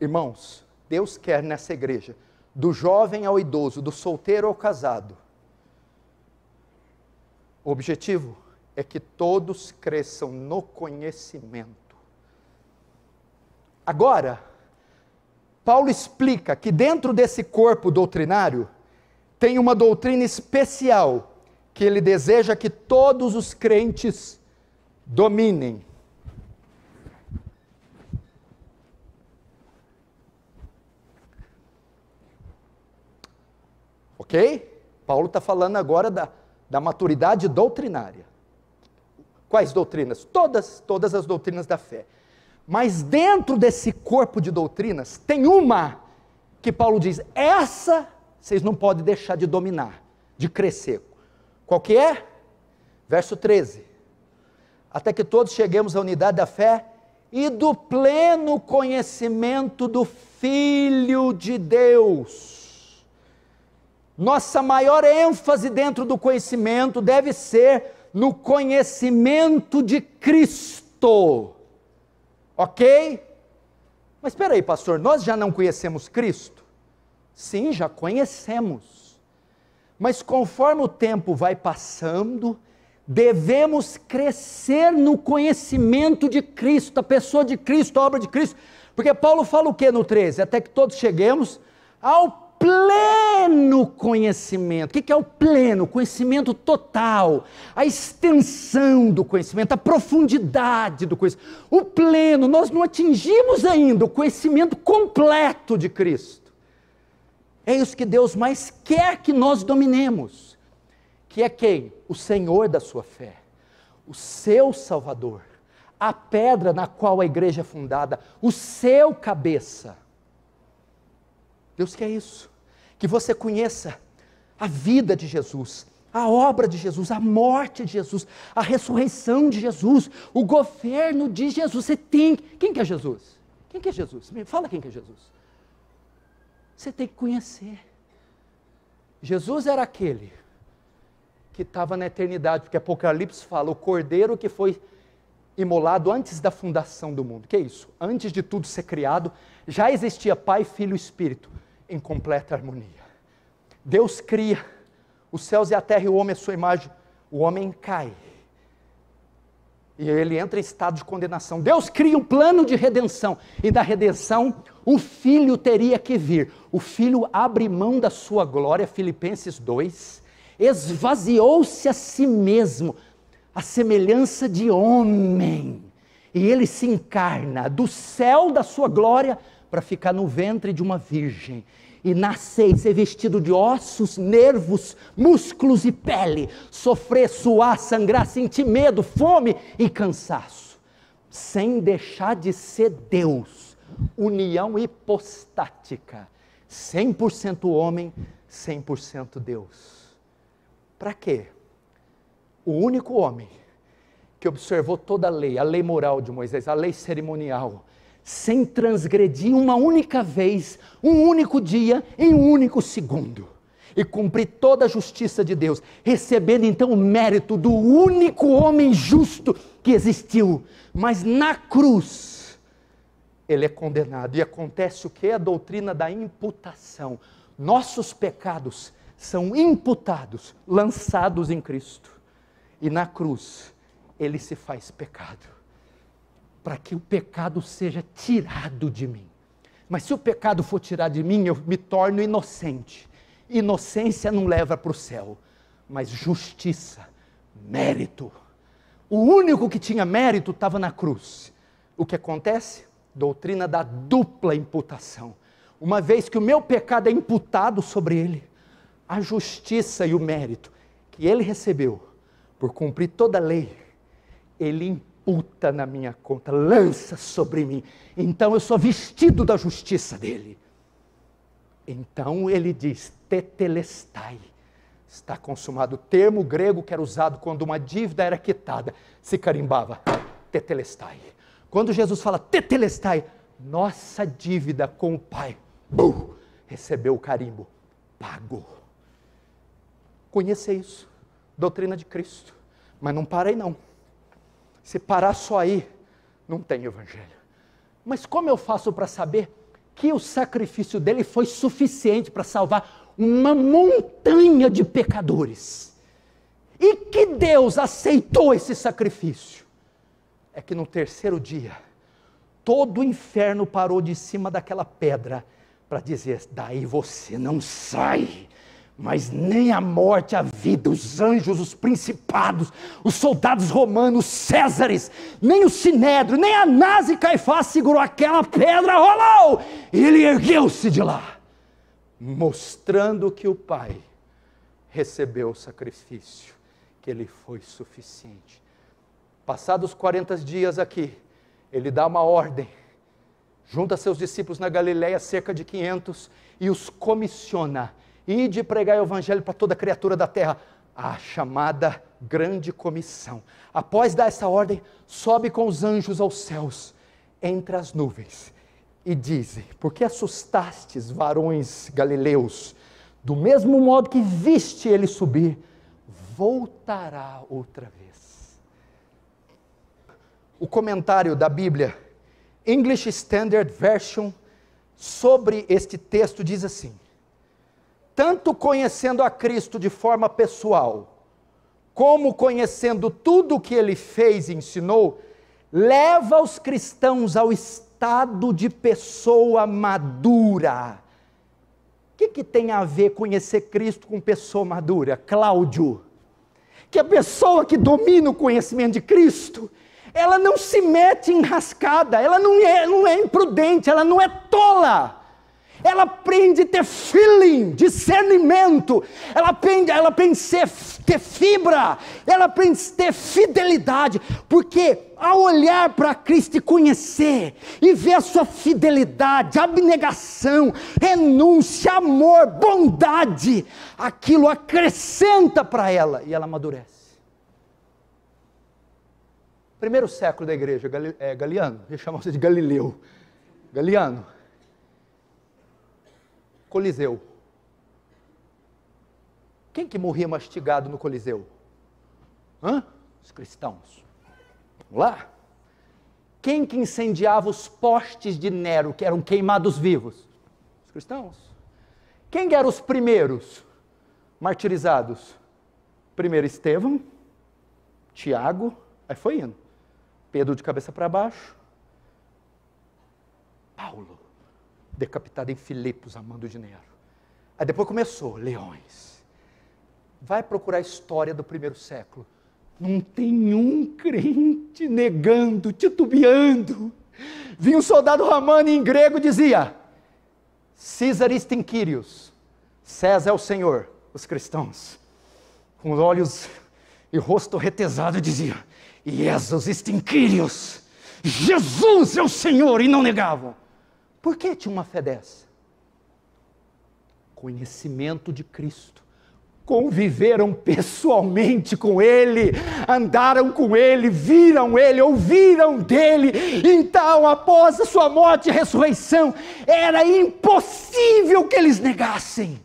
Irmãos, Deus quer nessa igreja, do jovem ao idoso, do solteiro ao casado, o objetivo é que todos cresçam no conhecimento. Agora, Paulo explica que dentro desse corpo doutrinário tem uma doutrina especial que ele deseja que todos os crentes dominem. Ok? Paulo está falando agora da, da maturidade doutrinária. Quais doutrinas? Todas, todas as doutrinas da fé. Mas dentro desse corpo de doutrinas, tem uma que Paulo diz: essa vocês não podem deixar de dominar, de crescer. Qual que é? Verso 13. Até que todos cheguemos à unidade da fé e do pleno conhecimento do Filho de Deus. Nossa maior ênfase dentro do conhecimento deve ser no conhecimento de Cristo. Ok? Mas espera aí, pastor, nós já não conhecemos Cristo? Sim, já conhecemos. Mas conforme o tempo vai passando, devemos crescer no conhecimento de Cristo, a pessoa de Cristo, a obra de Cristo. Porque Paulo fala o que no 13? Até que todos cheguemos ao pleno conhecimento. O que é o pleno? Conhecimento total, a extensão do conhecimento, a profundidade do conhecimento. O pleno, nós não atingimos ainda o conhecimento completo de Cristo. É isso que Deus mais quer que nós dominemos. Que é quem? O Senhor da sua fé, o seu Salvador, a pedra na qual a igreja é fundada, o seu cabeça. Deus quer isso. Que você conheça a vida de Jesus, a obra de Jesus, a morte de Jesus, a ressurreição de Jesus, o governo de Jesus. Você tem. Quem que é Jesus? Quem que é Jesus? Me fala quem que é Jesus. Você tem que conhecer. Jesus era aquele que estava na eternidade, porque Apocalipse fala, o cordeiro que foi imolado antes da fundação do mundo. Que é isso? Antes de tudo ser criado, já existia Pai, Filho e Espírito em completa harmonia. Deus cria os céus e a terra e o homem à sua imagem. O homem cai. E ele entra em estado de condenação. Deus cria um plano de redenção. E da redenção, o filho teria que vir. O filho abre mão da sua glória, Filipenses 2. Esvaziou-se a si mesmo, a semelhança de homem. E ele se encarna do céu da sua glória para ficar no ventre de uma virgem e nascer e ser vestido de ossos, nervos, músculos e pele, sofrer, suar, sangrar, sentir medo, fome e cansaço, sem deixar de ser Deus, união hipostática, 100% homem, 100% Deus. Para quê? O único homem que observou toda a lei, a lei moral de Moisés, a lei cerimonial, sem transgredir uma única vez, um único dia, em um único segundo. E cumprir toda a justiça de Deus, recebendo então o mérito do único homem justo que existiu. Mas na cruz, ele é condenado. E acontece o que? A doutrina da imputação. Nossos pecados são imputados, lançados em Cristo. E na cruz, ele se faz pecado para que o pecado seja tirado de mim. Mas se o pecado for tirado de mim, eu me torno inocente. Inocência não leva para o céu, mas justiça, mérito. O único que tinha mérito estava na cruz. O que acontece? Doutrina da dupla imputação. Uma vez que o meu pecado é imputado sobre ele, a justiça e o mérito que ele recebeu por cumprir toda a lei, ele imputa imputa na minha conta, lança sobre mim. Então eu sou vestido da justiça dele. Então ele diz: tetelestai. Está consumado. O termo grego que era usado quando uma dívida era quitada, se carimbava. Tetelestai. Quando Jesus fala tetelestai, nossa dívida com o Pai, buh, recebeu o carimbo, pago. Conheça isso, doutrina de Cristo. Mas não para aí não. Se parar só aí, não tem evangelho. Mas como eu faço para saber que o sacrifício dele foi suficiente para salvar uma montanha de pecadores. E que Deus aceitou esse sacrifício. É que no terceiro dia, todo o inferno parou de cima daquela pedra para dizer: daí você não sai mas nem a morte, a vida, os anjos, os principados, os soldados romanos, Césares, nem o Sinédrio, nem a e Caifás segurou aquela pedra, rolou, e ele ergueu-se de lá, mostrando que o Pai recebeu o sacrifício, que ele foi suficiente. Passados 40 dias aqui, ele dá uma ordem, junta seus discípulos na Galiléia, cerca de 500, e os comissiona e de pregar o evangelho para toda criatura da terra. A chamada grande comissão. Após dar essa ordem, sobe com os anjos aos céus, entre as nuvens, e diz: Por que assustastes, varões galileus? Do mesmo modo que viste ele subir, voltará outra vez. O comentário da Bíblia, English Standard Version, sobre este texto diz assim: tanto conhecendo a Cristo de forma pessoal, como conhecendo tudo o que ele fez e ensinou, leva os cristãos ao estado de pessoa madura. O que, que tem a ver conhecer Cristo com pessoa madura? Cláudio. Que a pessoa que domina o conhecimento de Cristo, ela não se mete em rascada, ela não é, não é imprudente, ela não é tola ela aprende a ter feeling, discernimento, ela aprende, ela aprende a ter fibra, ela aprende a ter fidelidade, porque ao olhar para Cristo e conhecer, e ver a sua fidelidade, abnegação, renúncia, amor, bondade, aquilo acrescenta para ela e ela amadurece. Primeiro século da igreja, é, Galiano, eu chamo você de Galileu. Galiano, Coliseu. Quem que morria mastigado no Coliseu? Hã? Os cristãos. Vamos lá. Quem que incendiava os postes de Nero, que eram queimados vivos? Os cristãos. Quem eram os primeiros martirizados? Primeiro Estevão, Tiago, aí foi indo. Pedro de cabeça para baixo, Paulo decapitado em Filipos, amando dinheiro. Aí depois começou, leões. Vai procurar a história do primeiro século. Não tem um crente negando, titubeando. Vinha um soldado romano em grego dizia: César Kyrios, César é o Senhor. Os cristãos, com olhos e rosto retesado, dizia: Jesus Kyrios, Jesus é o Senhor, e não negavam. Por que tinha uma fé dessa? Conhecimento de Cristo. Conviveram pessoalmente com Ele, andaram com Ele, viram Ele, ouviram dele. Então, após a sua morte e ressurreição, era impossível que eles negassem.